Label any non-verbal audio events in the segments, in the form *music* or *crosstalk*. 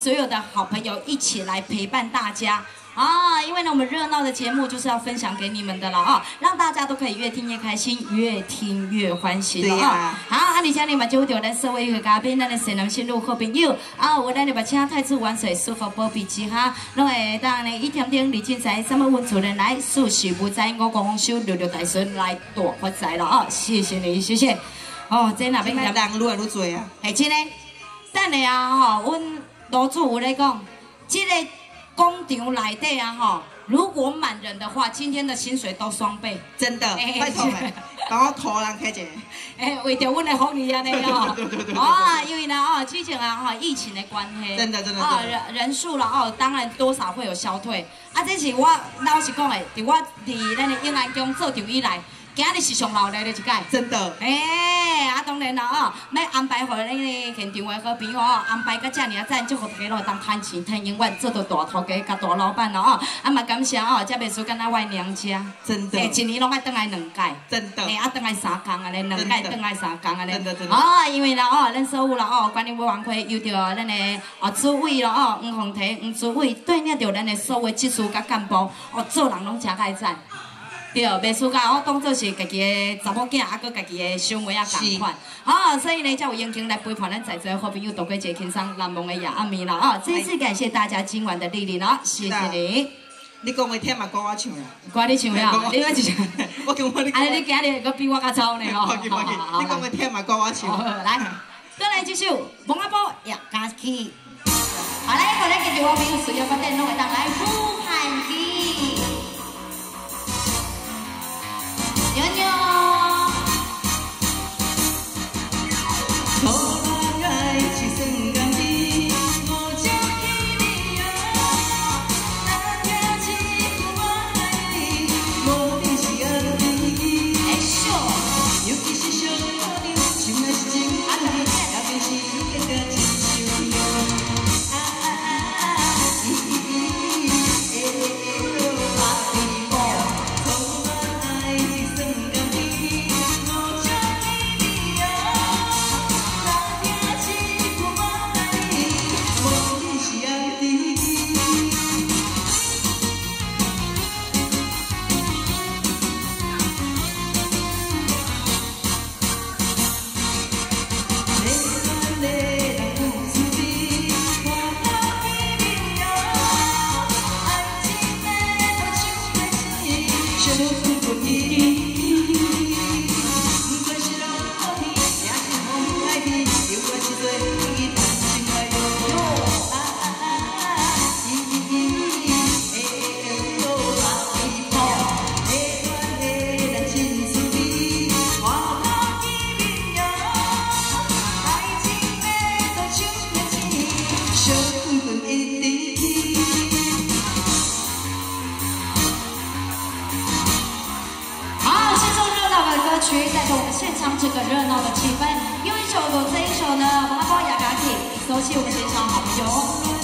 所有的好朋友一起来陪伴大家啊！因为呢，我们热闹的节目就是要分享给你们的了啊，让大家都可以越听越开心，越听越欢喜了啊！好，啊，而且你们就有咱社会的嘉宾，咱的善良新路好朋友啊，我咱的把请太子玩水，舒服保庇之下，拢会当呢一天天李进财，什么温主人来，素喜不在，我公修六六大顺来多发财了啊！谢谢你，谢谢。哦，在那边人愈来愈多啊，系真的，等你啊，吼，阮。罗主我来讲，这个工厂内底啊，吼，如果满人的话，今天的薪水都双倍，真的，拜托，帮我托人开一个，*laughs* 哎，为着阮的福利啊，那哦，*laughs* 对对对，哦，因为呢，哦，之前啊，哈，疫情的关系，真的真的，哦，人人数了，哦，当然多少会有消退，啊，这是我老实讲的，伫我伫咱的永安宫做场以来。今日是上闹热的一届，真的。哎，啊当然啦哦，要安排互咱的现场的好朋友哦，安排到这尔赞，祝福大家咯当赚钱、赚永远，做到大头家、甲大老板咯哦。啊嘛感谢哦，这袂输干那外娘家，真的。一年拢爱倒来两届，真的。哎，啊倒来三工啊咧，两届倒来三工啊咧。真的真的。哦，因为啦哦，咱所有啦哦，管理委员会有着咱的哦主委咯哦，黄宏提黄主委对领着咱的所有技术甲干部，哦做人拢真爱赞。对，袂输甲我当做是家己的查某囝，啊，佮家己的小妹啊共款。好，所以呢，才有英雄来陪伴咱在座好朋友，度过一个轻松难忘的夜暗暝了啊！再次感谢大家今晚的莅临哦，谢谢你。你讲的天嘛，歌我唱呀。歌你唱呀？*laughs* 你我唱。我讲我你。哎，你今日佫比我较早呢哦。*laughs* 好好好。你讲的天嘛，歌我唱。来，再来一首《蒙阿波呀加起》。好嘞，好嘞，继续我朋友所有发展，拢会当来呼喊机。带带着我们现场这个热闹的气氛，用一首我这一首呢，麻包雅嘎体，勾起我们现场好朋友。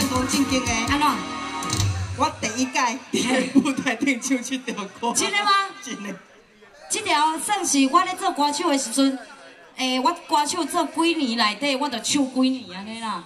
正经的，安怎？我第一届在 *laughs* 舞台顶唱这条歌。真的吗？真的。这条算是我咧做歌手的时阵，诶，我歌手做几年内底，我就唱几年安尼啦。